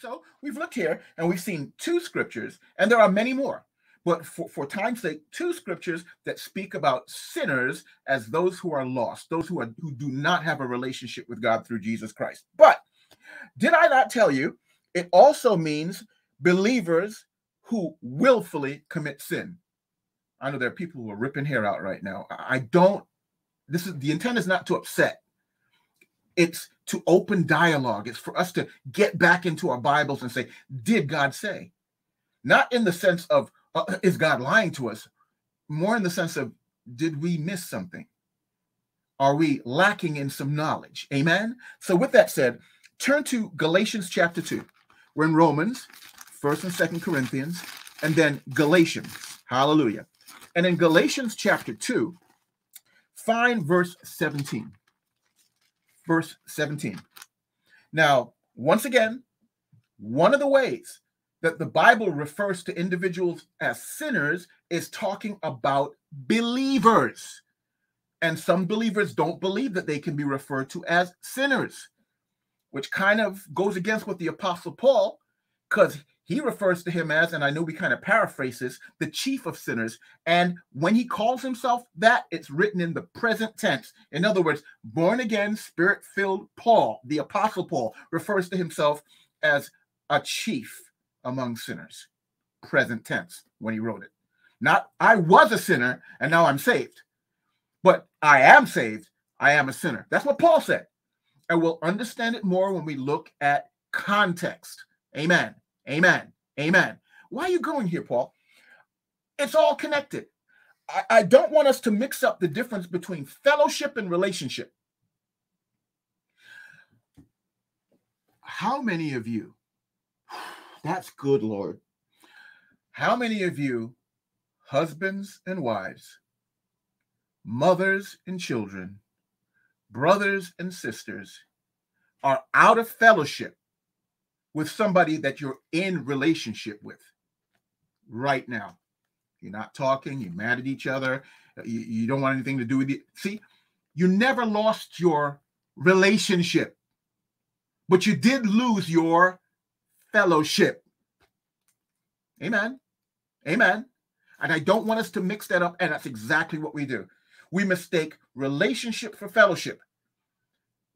So we've looked here and we've seen two scriptures, and there are many more. But for, for time's sake, two scriptures that speak about sinners as those who are lost, those who are who do not have a relationship with God through Jesus Christ. But did I not tell you it also means believers who willfully commit sin? I know there are people who are ripping hair out right now. I don't, this is the intent is not to upset. It's to open dialogue. It's for us to get back into our Bibles and say, did God say? Not in the sense of, uh, is God lying to us? More in the sense of, did we miss something? Are we lacking in some knowledge? Amen. So, with that said, turn to Galatians chapter 2. We're in Romans, 1st and 2nd Corinthians, and then Galatians. Hallelujah. And in Galatians chapter 2, find verse 17. Verse 17. Now, once again, one of the ways that the Bible refers to individuals as sinners is talking about believers. And some believers don't believe that they can be referred to as sinners, which kind of goes against what the Apostle Paul, because he refers to him as, and I know we kind of paraphrase this, the chief of sinners. And when he calls himself that, it's written in the present tense. In other words, born again, spirit filled Paul, the apostle Paul, refers to himself as a chief among sinners. Present tense when he wrote it. Not, I was a sinner and now I'm saved, but I am saved. I am a sinner. That's what Paul said. And we'll understand it more when we look at context. Amen. Amen. Amen. Why are you going here, Paul? It's all connected. I, I don't want us to mix up the difference between fellowship and relationship. How many of you, that's good, Lord. How many of you, husbands and wives, mothers and children, brothers and sisters, are out of fellowship with somebody that you're in relationship with right now. You're not talking, you're mad at each other, uh, you, you don't want anything to do with it. See, you never lost your relationship, but you did lose your fellowship. Amen. Amen. And I don't want us to mix that up. And that's exactly what we do. We mistake relationship for fellowship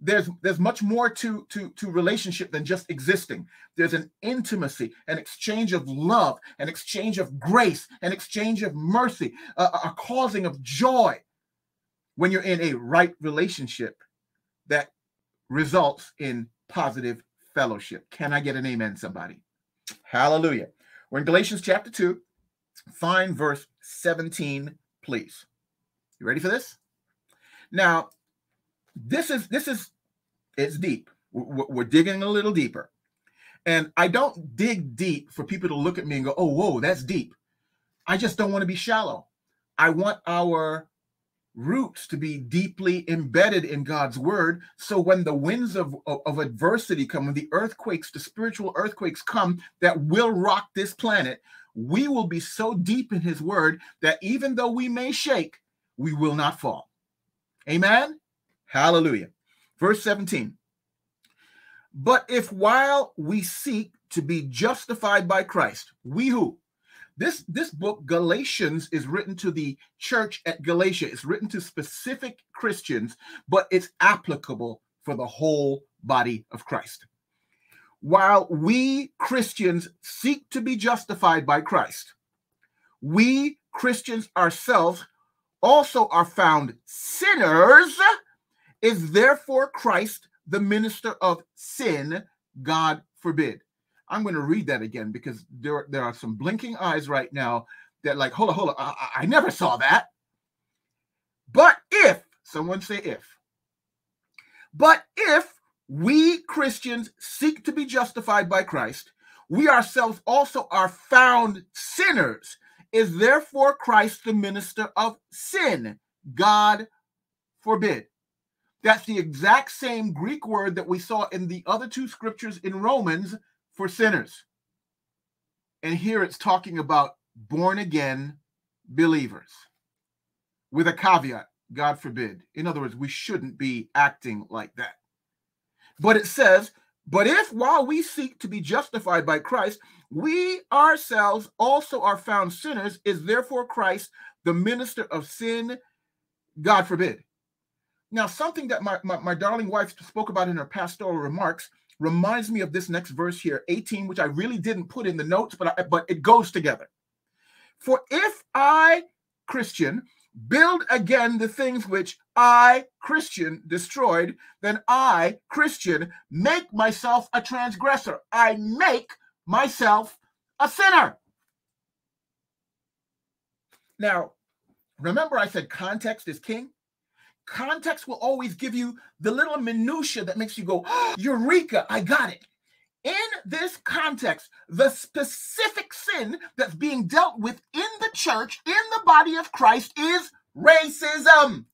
there's there's much more to to to relationship than just existing. There's an intimacy an exchange of love an exchange of grace an exchange of mercy a, a causing of joy. When you're in a right relationship that results in positive fellowship. Can i get an amen somebody? Hallelujah. We're in galatians chapter 2 find verse 17 please. You ready for this? Now this is this is it's deep. We're, we're digging a little deeper. And I don't dig deep for people to look at me and go, oh, whoa, that's deep. I just don't want to be shallow. I want our roots to be deeply embedded in God's word. So when the winds of, of, of, adversity come, when the earthquakes, the spiritual earthquakes come that will rock this planet, we will be so deep in his word that even though we may shake, we will not fall. Amen. Hallelujah. Verse 17. But if while we seek to be justified by Christ, we who? This this book Galatians is written to the church at Galatia. It's written to specific Christians, but it's applicable for the whole body of Christ. While we Christians seek to be justified by Christ, we Christians ourselves also are found sinners is therefore Christ the minister of sin? God forbid. I'm going to read that again because there, there are some blinking eyes right now that, like, hold on, hold on. I, I never saw that. But if, someone say if, but if we Christians seek to be justified by Christ, we ourselves also are found sinners. Is therefore Christ the minister of sin? God forbid. That's the exact same Greek word that we saw in the other two scriptures in Romans for sinners. And here it's talking about born again believers with a caveat, God forbid. In other words, we shouldn't be acting like that. But it says, But if while we seek to be justified by Christ, we ourselves also are found sinners, is therefore Christ the minister of sin? God forbid. Now, something that my, my, my, darling wife spoke about in her pastoral remarks reminds me of this next verse here, 18, which I really didn't put in the notes, but I, but it goes together. For if I, Christian, build again the things which I, Christian, destroyed, then I, Christian, make myself a transgressor. I make myself a sinner. Now, remember I said context is king? Context will always give you the little minutia that makes you go, oh, Eureka, I got it. In this context, the specific sin that's being dealt with in the church, in the body of Christ, is racism.